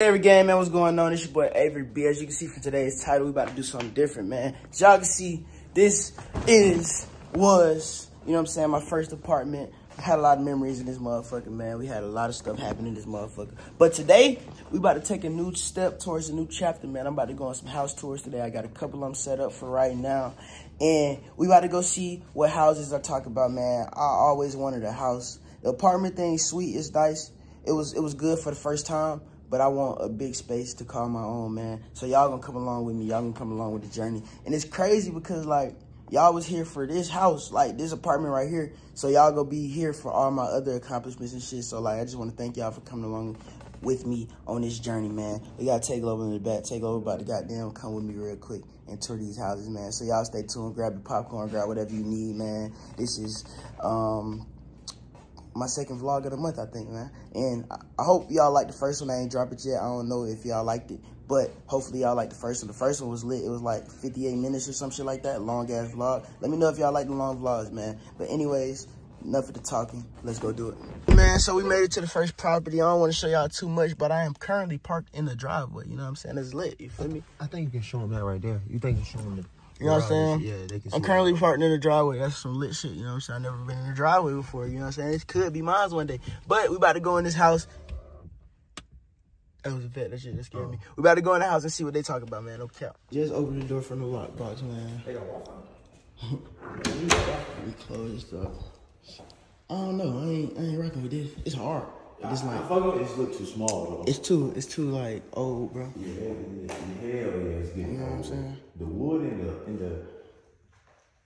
Every game, man, what's going on? It's your boy Avery B. As you can see from today's title, we about to do something different, man. As y'all can see, this is, was, you know what I'm saying, my first apartment. I had a lot of memories in this motherfucker, man. We had a lot of stuff happen in this motherfucker. But today, we about to take a new step towards a new chapter, man. I'm about to go on some house tours today. I got a couple of them set up for right now. And we about to go see what houses I talk about, man. I always wanted a house. The apartment thing, sweet, it's nice. It was, it was good for the first time but I want a big space to call my own, man. So y'all gonna come along with me. Y'all gonna come along with the journey. And it's crazy because like y'all was here for this house, like this apartment right here. So y'all gonna be here for all my other accomplishments and shit. So like I just wanna thank y'all for coming along with me on this journey, man. We got Takeover in the back. Takeover about to goddamn come with me real quick and tour these houses, man. So y'all stay tuned, grab the popcorn, grab whatever you need, man. This is um my second vlog of the month, I think, man. And I hope y'all like the first one. I ain't dropped it yet. I don't know if y'all liked it, but hopefully y'all like the first one. The first one was lit. It was like 58 minutes or some shit like that. Long ass vlog. Let me know if y'all like the long vlogs, man. But anyways, enough of the talking. Let's go do it. Man, so we made it to the first property. I don't want to show y'all too much, but I am currently parked in the driveway. You know what I'm saying? It's lit. You feel me? I think you can show them that right there. You think you can show them the you know what I'm saying? Yeah, they can I'm currently parked in the driveway. That's some lit shit, you know what I'm saying? I've never been in the driveway before, you know what I'm saying? It could be mine one day. But we about to go in this house. That was a vet. That shit just scared oh. me. We about to go in the house and see what they talk about, man. No cap. Just open the door from the lockbox, man. They got Wi-Fi. we closed up. I don't know. I ain't, I ain't rocking with this. It's hard. It's like I fuck with it's look too small though. It's too it's too like old, bro. Yeah, yeah, yeah. hell yeah, it's getting You know what I'm saying? The wood in the in the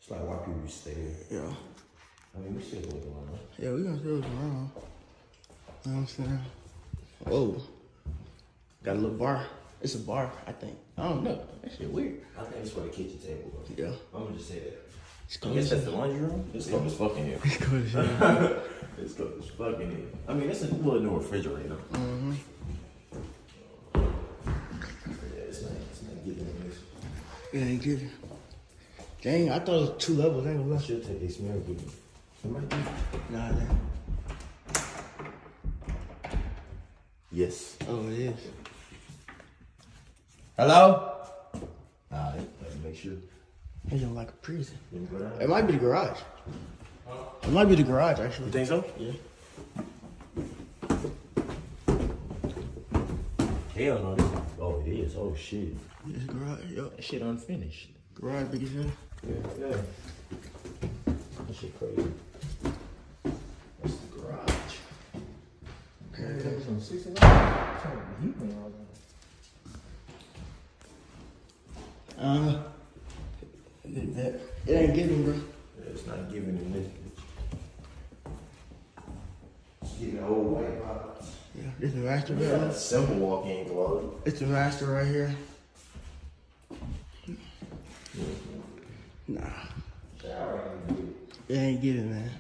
it's like why people stay Yeah. I mean we still going around. Yeah, we gonna still go around. You know what I'm saying? Oh. Got a little bar. It's a bar, I think. I don't know. That shit weird. I think it's for the kitchen table. Bro. Yeah. I'm gonna just say that. It's I guess that's the laundry room. It's cold as fucking here. It's cold as hell. it's cold as fucking here. I mean, it's a little new refrigerator. Mm-hmm. Yeah, it's not, it's not giving it this. It ain't giving. Dang, I thought it was two levels. I ain't gonna lie. Should take a smell good. It might be. Nah, nah. Yes. Oh, it is. Hello? Alright, make sure. It's like a prison. It might be the garage. It might be the garage, actually. You think so? Yeah. Hell no. This, oh, it is. Oh, shit. It's garage, yep. That shit unfinished. Garage big as hell. Yeah, yeah. That shit crazy. That's the garage. Okay. On 69. Uh, it, ain't giving, bro. Yeah, it's not giving in this bitch. It's getting old white vibes. Yeah, this is the master Yeah, bedroom. simple walk-in closet. It's the master right here. Nah, it ain't giving, man.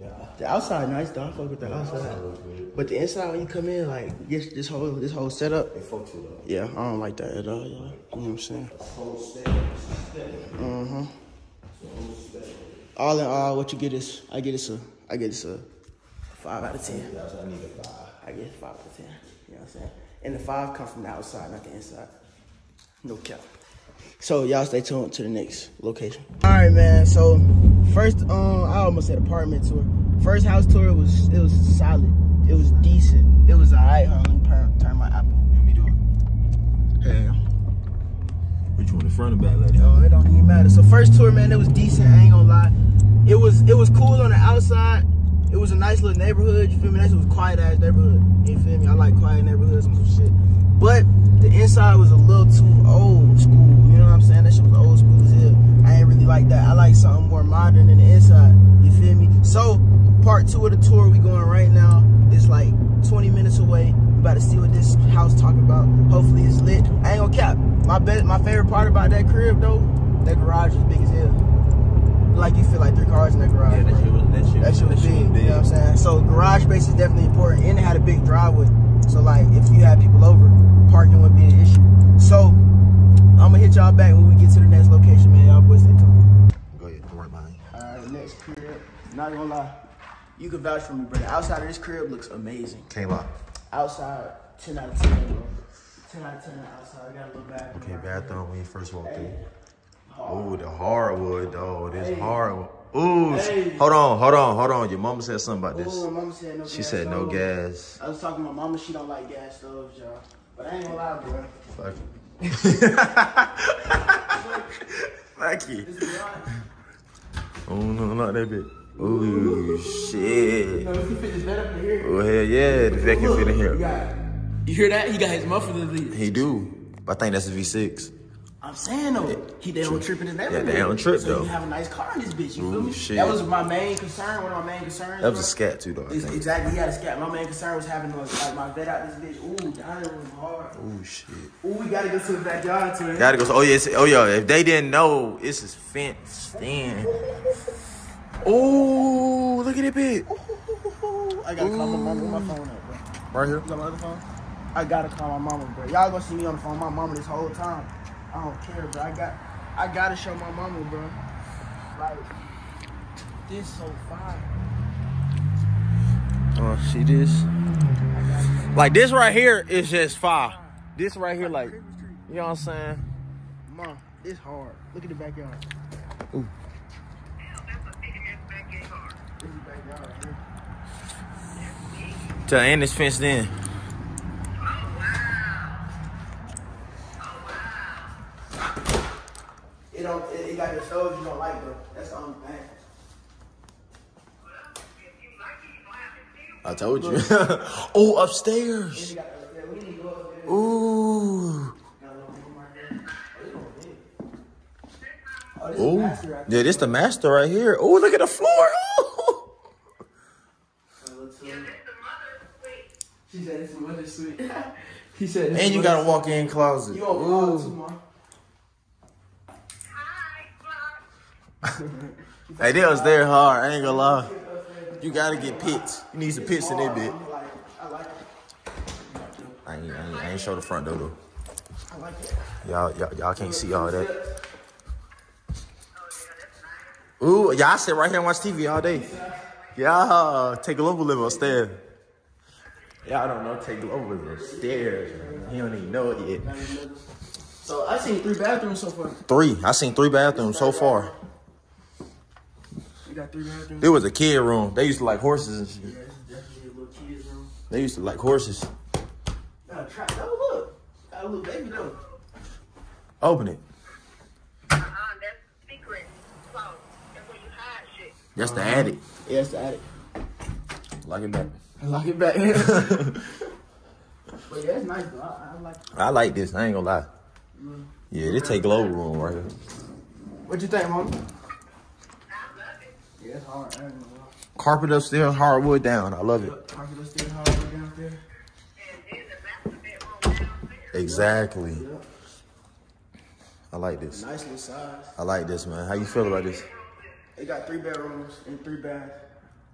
Yeah. The outside nice though. I fuck with the outside. But the inside when you come in, like this this whole this whole setup. It fucks it up. Yeah, I don't like that at all. Yeah. You know what I'm saying? Step. Mm-hmm. All in all, what you get is I get this a I get this a five out of ten. I need a five. I get five out of ten. You know what I'm saying? And the five come from the outside, not the inside. No cap. So y'all stay tuned to the next location. All right, man. So first, um, I almost said apartment tour. First house tour was it was solid. It was decent. It was alright. Hold on, let me turn, turn my apple. Let me do it. Yeah. Which one, the front or back, lady? Oh, it don't even matter. So first tour, man, it was decent. I ain't gonna lie. It was it was cool on the outside. It was a nice little neighborhood. You feel me? That shit was quiet ass neighborhood. You feel me? I like quiet neighborhoods and some shit. But the inside was a little too old school. You know what I'm saying? That shit was old school as hell. I ain't really like that. I like something more modern than the inside. You feel me? So part two of the tour we going right now. It's like 20 minutes away. We about to see what this house talking about. Hopefully it's lit. I ain't gonna cap. My best, my favorite part about that crib though, that garage is big as hell. Like you feel like three cars in that garage. Yeah, that shit was, that shit, That shit was that big, was you know what I'm saying? So garage space is definitely important, and it had a big driveway. So like, if you had people over, parking wouldn't be an issue. So I'm gonna hit y'all back when we get to the next location, Not gonna lie, you can vouch for me, brother. Outside of this crib looks amazing. Came out. Outside 10 out of 10, bro. 10 out of 10 outside. I got a little bathroom. Okay, right bathroom when you first walk Hey. through. Oh, the hardwood, though. This hardwood. Ooh, Hey. hold on, hold on, hold on. Your mama said something about this. Ooh, mama said no She gas said no gas. I was talking to my mama. She don't like gas stoves, y'all. But I ain't gonna lie, bro. Fuck it. Fuck you. This is right. Oh no, not that bit. Ooh, You shit. know, if you fit this bed up in here. Oh hell yeah, the vacuum fit in here. got. You hear that? He got his muffler lead. He do. But I think that's a V6. I'm saying though, he they don't trip in his neighborhood. they don't trip, so though. You have a nice car in this bitch. You Ooh, feel me? shit. That was my main concern. One of my main concerns. That was a scat too, though. I think. Exactly, he had a scat. My main concern was having like, like my vet out this bitch. Ooh, down there was hard. Ooh shit. Ooh, we gotta go to the backyard to it. Gotta go. Oh yes. Oh yeah. If they didn't know, it's is fence in. Oh, look at that bit. I gotta call my mama with my phone up, bro. Right here. You got my other phone? I gotta call my mama, bro. Y'all gonna see me on the phone my mama this whole time. I don't care, bro. I got, I gotta show my mama, bro. Like, this so fire. Oh, see this? Like this right here is just fire. This right here, like, you know what I'm saying? Mom, it's hard. Look at the backyard. Ooh. This is the backyard right here. Tell and it's fenced in. It don't. It, it got the stove you don't like though. That's the only thing. I told you. oh, upstairs. It got the, yeah, we need to go up there. Ooh. Got a little room right there. Oh, this is big. Oh, this is Ooh. master right Yeah, this the master right here. Oh, look at the floor. Ooh. there. She said it's mother sweet. he said. it's And you got a walk-in closet. You gonna call too, mom? Hey, that was there hard. I ain't gonna lie. You gotta get pits. You need some pits in that bit. I like. I like it. I ain't, I ain't, I ain't show the front door though. I like it. Y'all, y'all, y'all can't see all that. Ooh, y'all sit right here and watch TV all day. Yeah, uh, take a Global live upstairs. Y'all don't know Tay Global live upstairs. He don't even know it yet. So I seen three bathrooms so far. Three. I seen three bathrooms so far. You got three bathrooms. There was a kid room. They used to like horses and shit. Yeah, this definitely a little kid's room. They used to like horses. Got a trap. Oh look, got a little baby though. Open it. Uh-uh, that's secret clothes. That's where you hide shit. That's the attic. Yeah, it's the attic. Lock it back. Lock it back. but yeah, it's nice though. I, I like. I like this. I ain't gonna lie. Mm. Yeah, this Tay Global room right here. What you think, mom? Yeah, it's hard. I ain't gonna lie. Carpet upstairs, hardwood down. I love it. Carpet upstairs, hardwood downstairs. And then the master bedroom downstairs. Exactly. Yeah. I like this. Nice little size. I like this, man. How you feel about this? They got three bedrooms and three baths.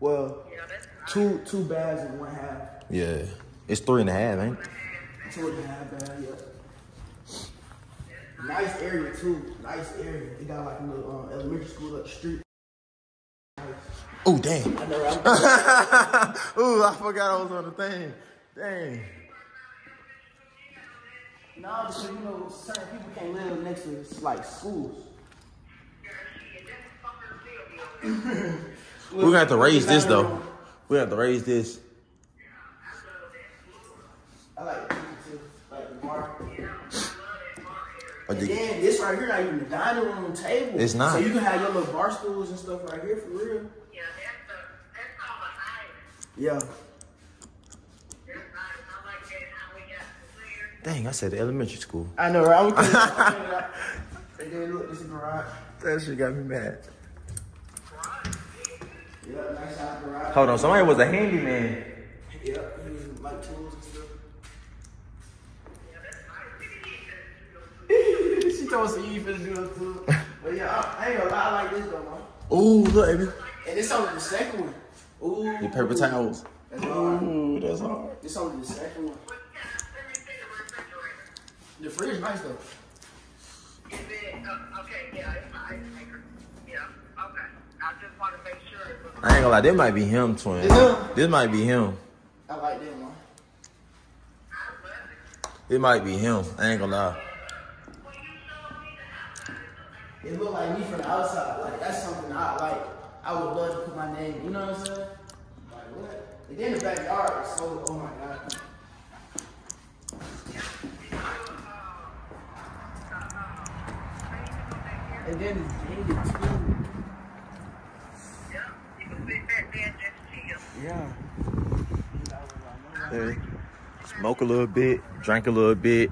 Well, Yeah, that's two two baths and one half. Yeah. It's three and a half, ain't it? Two and a half bath, yeah. Nice area too. Nice area. They got like a little um, elementary school up the street. Oh, dang. I know. Ooh, I forgot I was on the thing. Dang. no, because you know certain people can't live next to like schools. We're gonna have to raise this, though. We have to raise this. I like the too, like the bar. Or And then this right here, not even the dining room table. It's not. So you can have your little bar stools and stuff right here for real. yeah, that's the that's called an island. Yeah. That's. I like that how we got the. Dang, I said elementary school. I know, right? I'm And then look, this is garage. That shit got me mad. Yeah, nice size garage. Hold on, somebody was a handyman. Yeah, he was like tools and stuff. she told us you finna do those too. But yeah, I, I ain't gonna lie, I like this though, man. Ooh, look, baby. And it's only the second one. Ooh. The paper towels. That's hard. Ooh, that's hard. It's only the second one. Let me see the fridge is nice though. Is it uh, okay? Yeah, it's an ice maker. Yeah. Okay. I just want to make sure. I ain't gonna lie, this might be him, twin. Him? This might be him. I like that one. It might be him. I ain't gonna lie. It look like me from the outside. Like that's something I like. I would love to put my name. You know what I'm saying? Like what? And then the backyard is so. Oh my god. And then it's too. Yeah, you can sit back there and just chill. Yeah. Yeah. Smoke a little bit, drink a little bit.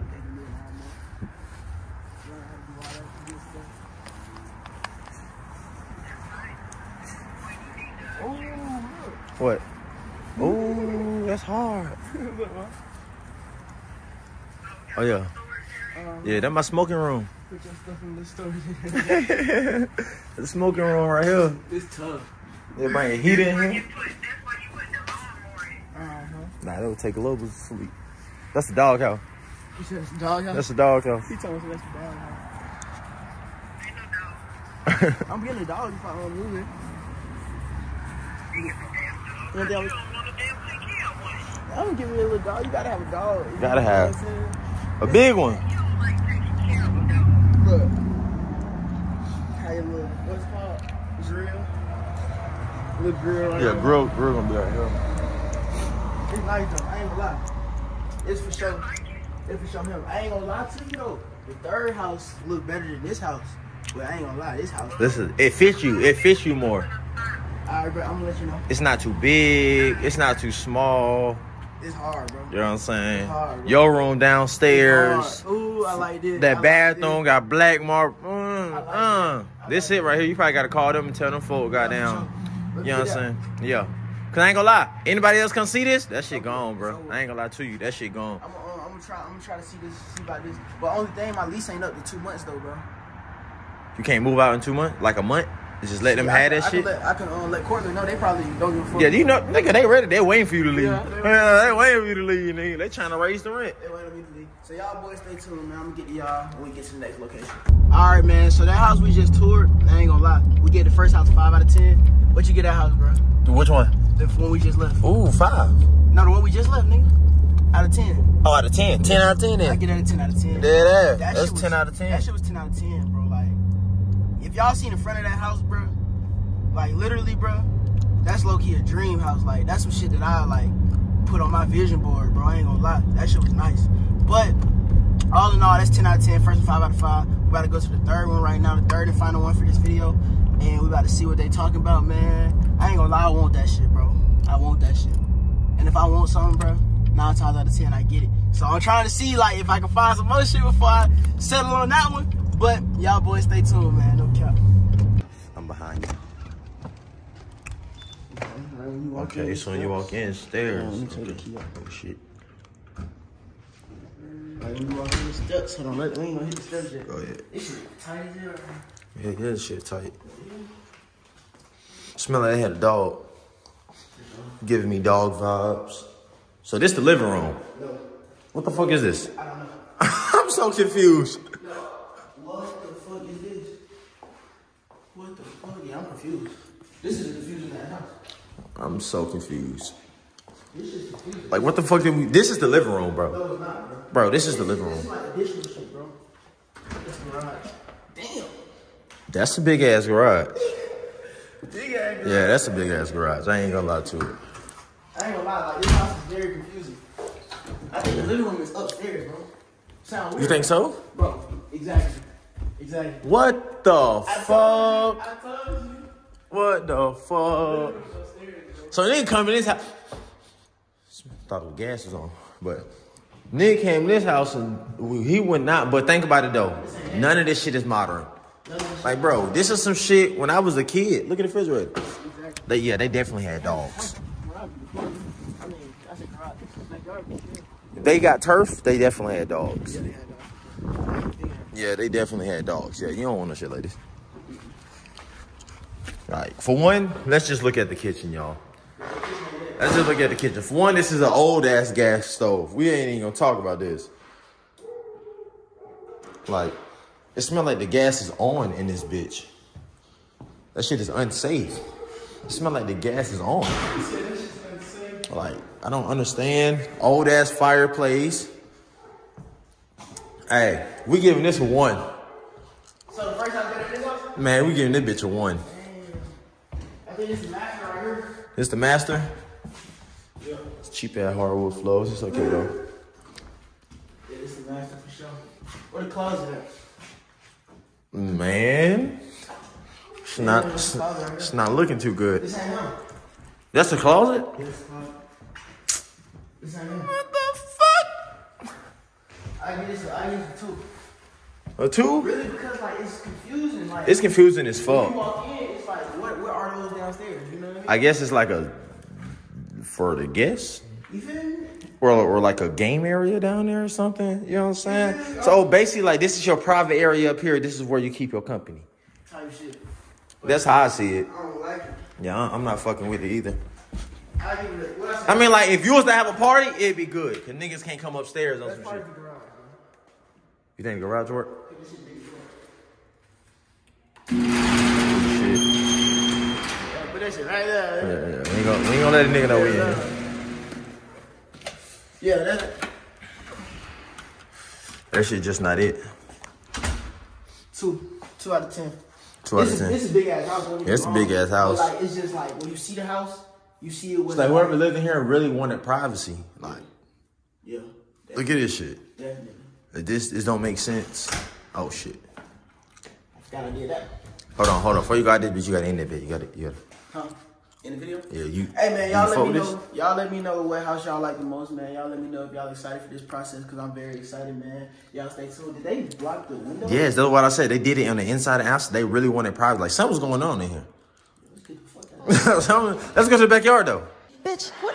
What? Oh, that's hard. Oh yeah. Yeah, that's my smoking room. Put your stuff in the storage. the smoking room right here. it's tough. They bring a heat in here. Nah, that would take a little bit of sleep. That's the dog house. You said it's a dog house? That's the dog house. he told me that's the dog house. Ain't no dog. I'm getting a dog if I don't move it. You damn dog. You don't know the damn take care of one. I'm gonna give me a little dog. You gotta have a dog. You Gotta know have. what A big one. You don't like taking care of a dog. Look. How you look? What's it called? Grill. Little grill right Yeah, there. grill, grill gonna be right here. It's nice though. I ain't gonna lie. It's for sure. It's for sure him. I ain't gonna lie to you though. The third house look better than this house. But I ain't gonna lie. This house. This is it fits you. It fits you more. Alright, bro. I'm gonna let you know. It's not too big. It's not too small. It's hard, bro. You know what I'm saying? hard. Your room downstairs. hard. Ooh, I like this. I That like bathroom this. got black mark. Mm, like uh. This like it right here. You probably gotta call them and tell them folk, goddamn. You know what I'm saying? Yeah. Cause I ain't gonna lie. Anybody else come see this? That shit gone, bro. I ain't gonna lie to you. That shit gone. I'm gonna, uh, I'm gonna try. I'm gonna try to see this, see about this. But only thing, my lease ain't up to two months though, bro. You can't move out in two months, like a month. Just let them Yeah, I have can- that I shit. Can let, I can uh, let Courtney know. They probably don't give a fuck. Yeah, you know, nigga, they ready. They waiting for you to leave. Yeah, Yeah, they- they waiting for you to leave, nigga. They trying to raise the rent. They waiting for me to leave. So y'all boys stay tuned, man. I'm gonna get to y'all when we get to the next location. All right, man. So that house we just toured, I ain't gonna lie. We get the first house five out of ten. What you get that house, bro? Which one? The one we just left. Ooh, five. No, the one we just left, nigga. Out of ten. Oh, out of 10. 10 out of 10 I get that a ten out of ten. Ass. That That's was- 10 out of 10. That shit was 10 out of 10, bro. Like, if y'all seen the front of that house, bro, like, literally, bro, that's low key a dream house. Like, that's some shit that I, like, put on my vision board, bro. I ain't gonna lie. That shit was nice. But, all in all, that's 10 out of 10. First and 5 out of 5. We about to go to the third one right now, the third and final one for this video. And we about to see what they talking about, man. I ain't gonna lie, I want that shit, bro. I want that shit. And if I want something, bro, nine times out of ten, I get it. So I'm trying to see, like, if I can find some other shit before I settle on that one. But y'all boys stay tuned, man. No cap. I'm behind you. Okay, so when you walk in, stairs. Yeah, let me take the key out. Oh, shit. Like, when you walk in the steps, hold on, let, we ain't gonna hit the steps yet. Go ahead. This shit tight as hell. Yeah, yeah, this shit tight. Smell like they had a dog. Giving me dog vibes. So this the living room. No, What the fuck is this? I don't know. I'm so confused. What the fuck is this? What the fuck? Yeah, I'm confused. This is in that house. I'm so confused. This is confusing. Like, what the fuck did we? This is the living room, bro. No, it's not, bro. Bro, this is the living This is room. like shit, bro. It's garage. Damn. That's a big ass garage. Big ass garage. Yeah, that's a big ass garage. I ain't gonna lie to it. I ain't gonna lie, like this house is very confusing. I think the living room is upstairs, bro. Sound weird. You think so? Bro, exactly. Exactly. What the I fuck? I told you. What the fuck? It's upstairs, bro. So nigga come in this house. Thought the gas was on, but Nick came in this house and he would not. But think about it though, none of this shit is modern. Like bro, this is some shit. When I was a kid, look at the refrigerator. They yeah, they definitely had dogs. Garage. I mean, I said garage. Like garbage. Yeah. They got turf. They definitely had dogs. Yeah, they had dogs. They had- Yeah, they definitely had dogs. Yeah, you don't want no shit like this. Right. For one, let's just look at the kitchen, y'all. Let's just look at the kitchen. For one, this is an old ass gas stove. We ain't even gonna talk about this. Like, it smell like the gas is on in this bitch. That shit is unsafe. It smell like the gas is on. Like, I don't understand. Old ass fireplace. Hey, we giving this a one. So the first time I got this house, Man, we giving this bitch a one. I think it's the master right here. This the master. Yeah. It's cheap ass hardwood floors. It's okay though. Yeah, this is the master for sure. Where the closet at? Man, it's not. It's, it's not looking too good. This ain't him. That's the closet. This closet. This ain't him. What the fuck? I. I use it too. A two? Really, because like it's confusing. Like It's confusing as fuck. in, it's like, what? What are those downstairs? You know what I mean? I guess it's like a for the guests. you feel me? Or, or like a game area down there or something. You know what I'm saying? So basically, like this is your private area up here. This is where you keep your company. Type shit. That's how I see it. I don't like it. Yeah, I'm not fucking with it either. I it. I? I mean, like if you was to have a party, it'd be good. Cause niggas can't come upstairs on That's some shit. garage. You think garage work? Shit. Shit. Yeah, Put that shit right there. Yeah, yeah. We ain't gonna, we ain't gonna let a nigga know we in here. Yeah, that's it. That shit just not it. Two. Two out of ten. Two out this of ten. Is, this is a big ass house. don't get me It's a wrong. big ass house. Like, it's just like when you see the house, you see it with It's like whoever lived in here really wanted privacy. Like, Yeah, look at this shit. definitely. This this don't make sense. Oh shit. I that. Hold on, hold on. Before you got this, bitch, you got to end that bit. You got it. You got it. Huh? In the video? Yeah, you. Hey man, you y'all let me this? know. Y'all let me know what house y'all like the most, man. Y'all let me know if y'all excited for this process because I'm very excited, man. Y'all stay tuned. Did they block the window? Yes, that's what I said. They did it on the inside and outside. They really wanted privacy. Like something's going on in here. Let's get the fuck out. Let's go to the backyard though. Bitch, what?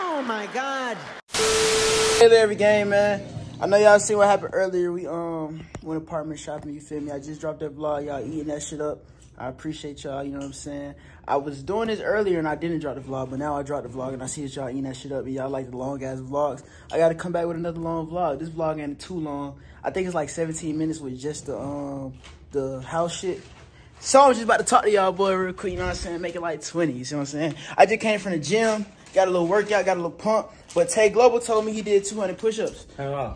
Oh my god. Hey there, every game, man. I know y'all seen what happened earlier. We um went apartment shopping. You feel me? I just dropped that vlog. Y'all eating that shit up. I appreciate y'all. You know what I'm saying? I was doing this earlier and I didn't drop the vlog, but now I dropped the vlog and I see that y'all eating that shit up and y'all like the long ass vlogs. I got to come back with another long vlog. This vlog ain't too long. I think it's like 17 minutes with just the um the house shit. So I was just about to talk to y'all boy real quick, you know what I'm saying? Make it like 20, you see what I'm saying? I just came from the gym, got a little workout, got a little pump, but Tay Global told me he did 200 push-ups.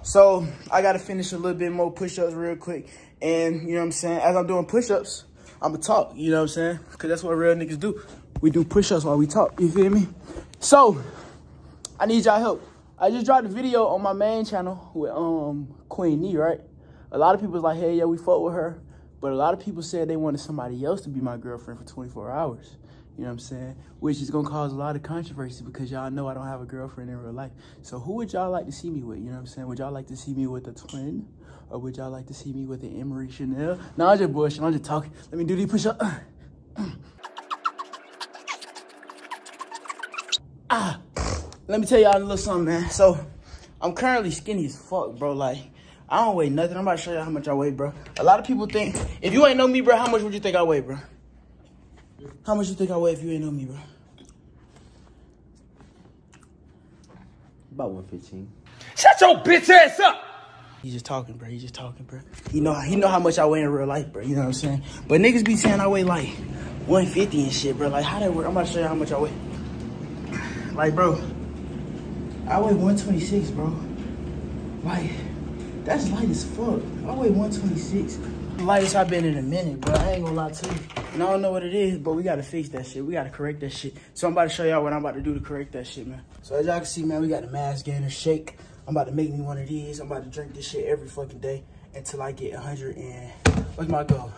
So I gotta finish a little bit more push-ups real quick. And you know what I'm saying? As I'm doing push-ups, I'ma talk, you know what I'm saying? Cause that's what real niggas do. We do push-ups while we talk, you feel me? So, I need y'all help. I just dropped a video on my main channel with um Queen Nee, right? A lot of people was like, hey, yeah, we fought with her. But a lot of people said they wanted somebody else to be my girlfriend for 24 hours. You know what I'm saying? Which is gonna cause a lot of controversy because y'all know I don't have a girlfriend in real life. So who would y'all like to see me with? You know what I'm saying? Would y'all like to see me with a twin? Or would y'all like to see me with an Emery Chanel? No, I'm just bullshit. I'm just talking. Let me do these push-ups. ah. Let me tell y'all a little something, man. So, I'm currently skinny as fuck, bro. Like, I don't weigh nothing. I'm about to show y'all how much I weigh, bro. A lot of people think, if you ain't know me, bro, how much would you think I weigh, bro? How much you think I weigh if you ain't know me, bro? About 115. Shut your bitch ass up! He's just talking, bro. He's just talking, bro. He know he know how much I weigh in real life, bro. You know what I'm saying? But niggas be saying I weigh like 150 and shit, bro. Like how that work? I'm about to show you how much I weigh. Like, bro, I weigh 126, bro. Like, that's light as fuck. I weigh 126. The lightest I've been in a minute, bro. I ain't gonna lie to you. And I don't know what it is, but we gotta fix that shit. We gotta correct that shit. So I'm about to show y'all what I'm about to do to correct that shit, man. So as y'all can see, man, we got the mass gainer shake. I'm about to make me one of these. I'm about to drink this shit every fucking day until I get 100 and what's my goal?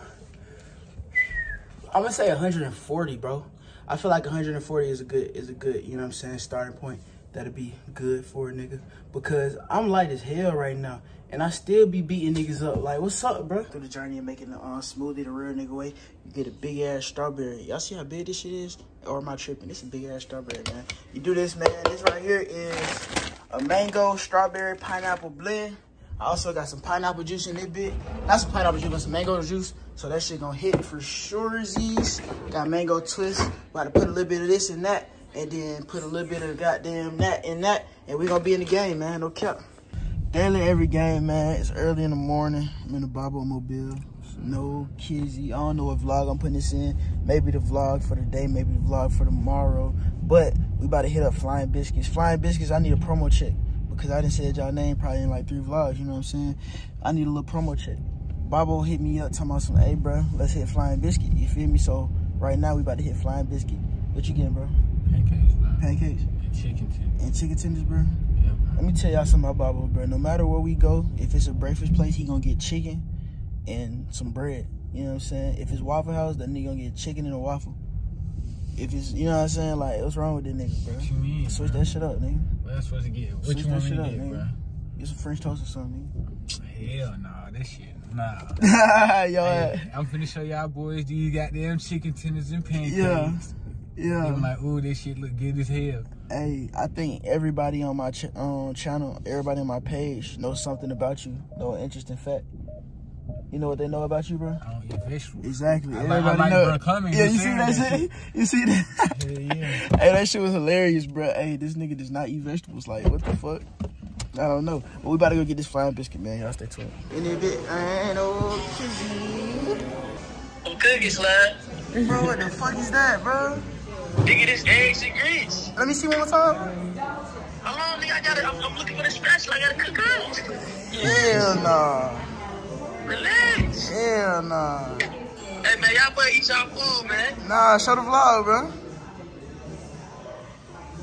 I'm gonna say 140, bro. I feel like 140 is a good is a good, you know what I'm saying, starting point. That'll be good for a nigga. Because I'm light as hell right now. And I still be beating niggas up. Like, what's up, bro? Through the journey of making the uh, smoothie the real nigga way, you get a big ass strawberry. Y'all see how big this shit is? Or am I tripping? This is a big ass strawberry, man. You do this, man. This right here is a mango, strawberry, pineapple blend. I also got some pineapple juice in this bit. Not some pineapple juice, but some mango juice. So that shit gonna hit for sure. Got mango twist. About to put a little bit of this in that. And then put a little bit of goddamn that in that. And we gonna be in the game, man. No cap. Daily Avery game, man. It's early in the morning. I'm in the Bobo Mobile. No kizzy. I don't know what vlog I'm putting this in. Maybe the vlog for the day, maybe the vlog for tomorrow. But we about to hit up Flying Biscuits. Flying Biscuits, I need a promo check because I didn't say y'all name probably in like three vlogs, you know what I'm saying? I need a little promo check. Bobo hit me up talking about some, hey, bro, let's hit Flying Biscuit. You feel me? So right now we about to hit Flying Biscuit. What you getting, bro? Pancakes, man. Pancakes And chicken tenders. and chicken tenders, bro? Yeah, man. Let me tell y'all something about Babo, bro. No matter where we go, if it's a breakfast place, he gonna get chicken and some bread. You know what I'm saying? If it's Waffle House, that nigga gonna get chicken and a waffle. If it's, you know what I'm saying? Like, what's wrong with that nigga, bro? What you mean, Switch bro? that shit up, nigga. What else supposed to get? What Switch you that want me shit to up, get, nigga. bro? Get some French toast or something, Hell nah, that shit, nah. Yo, Hey, I'm finna show y'all boys these goddamn chicken tenders and pancakes. Yeah. yeah. I'm like, ooh, this shit look good as hell. Hey, I think everybody on my ch- um, channel, everybody on my page knows something about you. Know an interesting fact. You know what they know about you, bro? I don't eat vegetables. Exactly. I like- I everybody like know. Bro Cummings, yeah, you you see saying that that shit? You see that? Hell yeah. hey, that shit was hilarious, bro. Hey, this nigga does not eat vegetables. Like, what the fuck? I don't know. But we about to go get this flying biscuit, man. Y'all stay tuned. In a bit, I know Some cookies, slide. Bro, what the fuck is that, bro? Nigga, this eggs and grits. Let me see one more time. How long, nigga? I gotta, I'm, I'm looking for the spatula. I gotta cook out. Hell nah. Relax. Hell nah. Hey, man, y'all better eat y'all food, man. Nah, show the vlog, bro.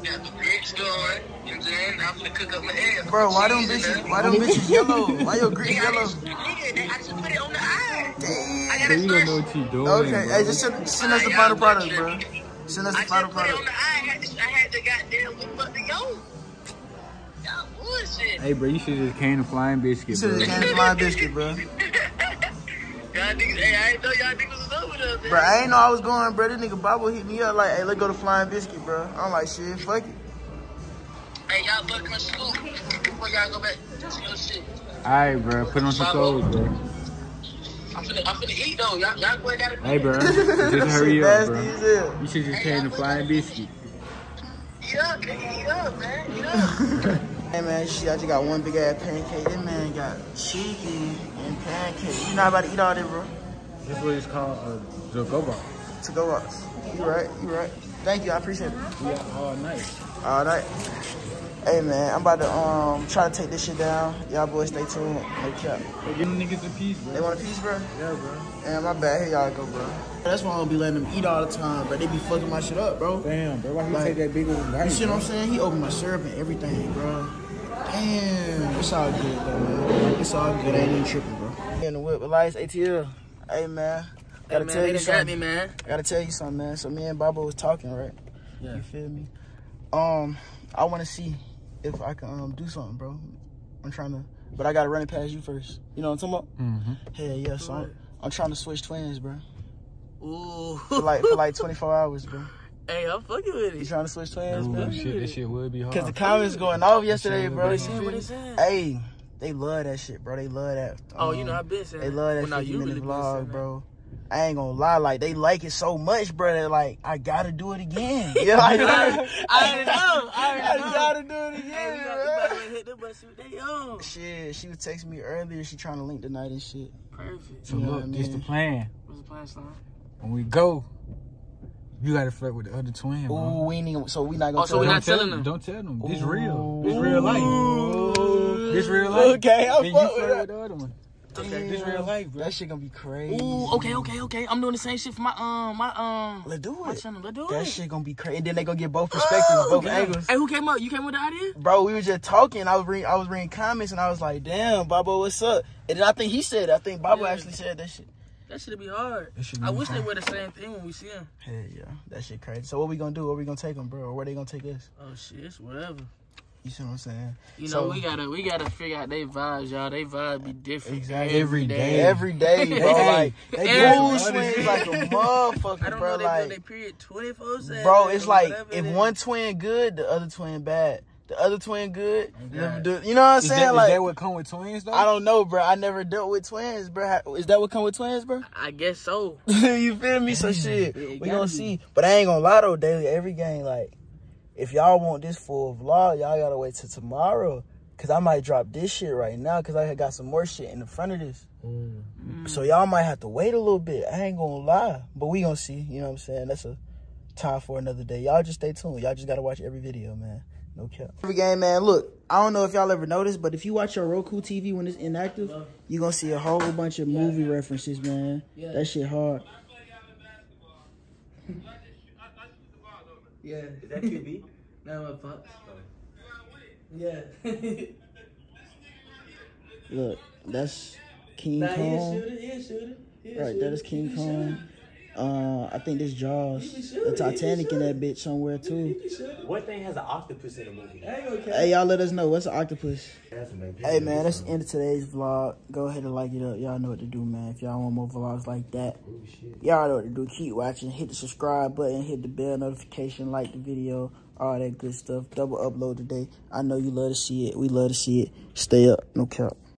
Got the grits going. You know what I'm saying? I'm gonna cook up my eggs. Bro, why them Cheese in bitches? there. Why them bitches yellow? Why your green Nigga, yellow? I just put it on the eye. I Damn. gotta You don't know what you doing. Okay, bro. hey, just send, send us the final look product, bro. Send us I the just final put it on product. the eye. I had to, I had to goddamn whip up the yolk. Y'all bullshit. Hey, bro, you should just came to Flying You should bro. have came to flying biscuit, bro. Y'all niggas, hey, I ain't know y'all niggas was over there, man. Bro, I ain't know I was going, bro. This nigga Bobo hit me up like, hey, let's go to flying biscuit, bro. I'm like, shit, fuck it. Hey, y'all better come school before y'all go back to your shit. Alright, bro, put on some clothes, bro. I'm finna, I'm finna eat though. Y'all, y'all boy gotta Hey, bro, just hurry up, bro. You should just came to Flying Biscuit. eat up, nigga, eat up, man. Eat up. Hey, man, she I just got one big ass pancake. That man got chicken and pancake. You not about to eat all that, bro? This what it's called, uh, the go bar. To go rocks. You right, you right. Thank you, I appreciate it. Out all night. All right. Hey, man, I'm about to um try to take this shit down. Y'all boys stay tuned. No cap. Hey, give them niggas a piece, They want a piece, bro? Yeah, bro. Damn, my bad. Here y'all go, bro. That's why I don't be letting them eat all the time, but they be fucking my shit up, bro. Damn, bro, why he Like, take that big old bite, You see what? I'm saying? He opened my syrup and everything, bro. Damn, it's all good though, man. It's all good. I ain't even tripping, bro. In the whip, Elias ATL. Hey, man. Gotta man, tell you done got something. me, man. I gotta tell you something, man. So me and Babo was talking, right? Yeah. You feel me? Um, I want to see if I can um do something, bro. I'm trying to, but I gotta run it past you first. You know what I'm talking about? Mm-hmm. Hell yeah. So I'm, I'm trying to switch twins, bro. Ooh. For like for like 24 hours, bro. Hey, I'm fucking with You it. trying to switch twins, bro? Ooh, shit, that shit would be hard. Cause the comments going off yesterday, bro. You was feel What me? they? Hey, they love that shit, bro. They love that. Oh, you know, um, I've been saying They love that well, now 50 you minute really been vlog, bro. I ain't gonna lie, like they like it so much, bro. That like I gotta do it again. Yeah, like, I already know. I already know. gotta do it Hey, again, we bro. got to hit them, but see they on. Shit, she was texting me earlier. She trying to link tonight and shit. Perfect. So You know look, what I this the mean? plan. What's the plan, son? When we go, you gotta flirt with the other twin, bro. Ooh, we ain't even, so we not gonna Oh, so tell we them. not telling them. Don't tell them. This Ooh. real. This real life. This real life. Okay, I then you fuck with flirt with the other one. Okay. This real life, bro. That shit gonna be crazy. Ooh, okay, okay, okay. I'm doing the same shit for my um my um Let's do my it. channel. Let's do That it. That shit gonna be crazy. And then they gonna get both perspectives, both angles. Hey, who came up? You came with the idea? Bro, we were just talking. I was reading, I was reading comments, and I was like, "Damn, Bobo, what's up?" And then I think he said. I think Bobo Yeah. actually said that shit. That should be hard. That shit I be wish they were the same thing when we see them. Hell yeah, that shit crazy. So what we gonna do? Where we gonna take them, bro? Or where they gonna take us? Oh shit, it's whatever. You see what I'm saying? You know, So- we gotta we gotta figure out they vibes, y'all. They vibe be different Exactly. Every day. Every day, bro. like they mood Every- swings like a motherfucker, don't bro. know they Like, they period twenty four seven. bro, it's like if one twin good, the other twin bad. The other twin good, God. the- the- you know what I'm Is saying? that, is like, that what come with twins, though? I don't know, bro. I never dealt with twins, bro. Is that what come with twins, bro? I guess so. you feel me? So shit, Yeah, we gonna be. see. But I ain't gonna lie though, Daily Avery game. Like, if y'all want this full vlog, y'all gotta wait till tomorrow. Cause I might drop this shit right now. Cause I got some more shit in the front of this. Mm. So y'all might have to wait a little bit. I ain't gonna lie, but we gonna see. You know what I'm saying? That's a time for another day. Y'all just stay tuned. Y'all just gotta watch every video, man. No cap. Every game, man. Look, I don't know if y'all ever noticed, but if you watch your Roku TV when it's inactive, you're gonna see a whole bunch of movie references, man. Yeah. That shit hard. Yeah. Is that QB? No, my fuck. Yeah. Look, that's King nah, he a Kong. shooter. He a shooter. He a Right, shooter. that is King Kong. Uh, I think this Jaws. He The shooting, he be Titanic in that bitch somewhere too. What thing has an octopus in the movie? I ain't gonna care. Hey, y'all let us know what's an octopus. Hey man, that's the end of today's vlog. Go ahead and like it up. Y'all know what to do, man. If y'all want more vlogs like that, y'all know what to do. Keep watching. Hit the subscribe button. Hit the bell notification. Like the video. All that good stuff. Double upload today. I know you love to see it. We love to see it. Stay up. No cap.